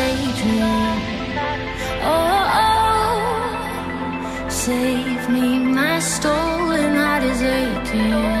daydream. Oh, oh, save me, my stolen heart is aching.